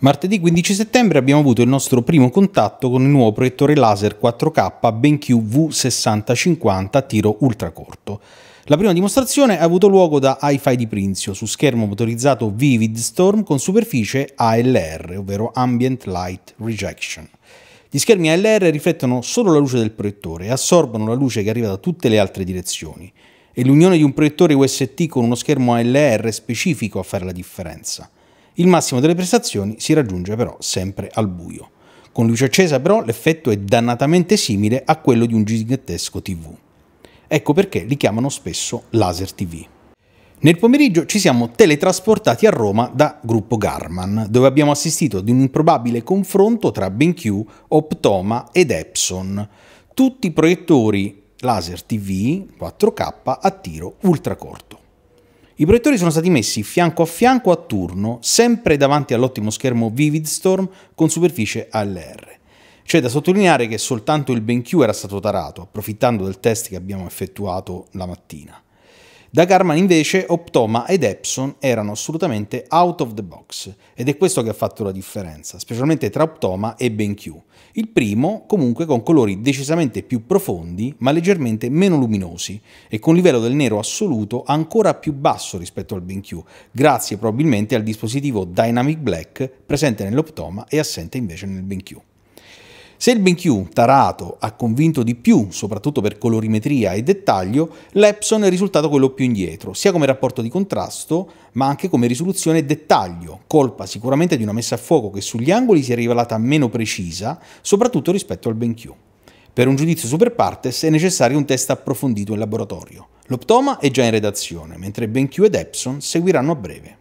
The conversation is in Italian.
Martedì 15 settembre abbiamo avuto il nostro primo contatto con il nuovo proiettore laser 4K BenQ V6050 a tiro ultracorto. La prima dimostrazione ha avuto luogo da Hi-Fi di Prinzio su schermo motorizzato Vivid Storm con superficie ALR, ovvero Ambient Light Rejection. Gli schermi ALR riflettono solo la luce del proiettore e assorbono la luce che arriva da tutte le altre direzioni. È l'unione di un proiettore UST con uno schermo ALR specifico a fare la differenza. Il massimo delle prestazioni si raggiunge però sempre al buio. Con luce accesa però l'effetto è dannatamente simile a quello di un gigantesco TV. Ecco perché li chiamano spesso laser TV. Nel pomeriggio ci siamo teletrasportati a Roma da Gruppo Garman, dove abbiamo assistito ad un improbabile confronto tra BenQ, Optoma ed Epson, tutti proiettori laser TV 4K a tiro ultracorto. I proiettori sono stati messi fianco a fianco a turno, sempre davanti all'ottimo schermo Vivid Storm con superficie ALR. C'è da sottolineare che soltanto il BenQ era stato tarato, approfittando del test che abbiamo effettuato la mattina. Da Garman invece Optoma ed Epson erano assolutamente out of the box ed è questo che ha fatto la differenza, specialmente tra Optoma e BenQ. Il primo comunque con colori decisamente più profondi ma leggermente meno luminosi e con livello del nero assoluto ancora più basso rispetto al BenQ, grazie probabilmente al dispositivo Dynamic Black presente nell'Optoma e assente invece nel BenQ. Se il BenQ tarato ha convinto di più, soprattutto per colorimetria e dettaglio, l'Epson è risultato quello più indietro, sia come rapporto di contrasto, ma anche come risoluzione e dettaglio, colpa sicuramente di una messa a fuoco che sugli angoli si è rivelata meno precisa, soprattutto rispetto al BenQ. Per un giudizio super partes è necessario un test approfondito in laboratorio. L'Optoma è già in redazione, mentre BenQ ed Epson seguiranno a breve.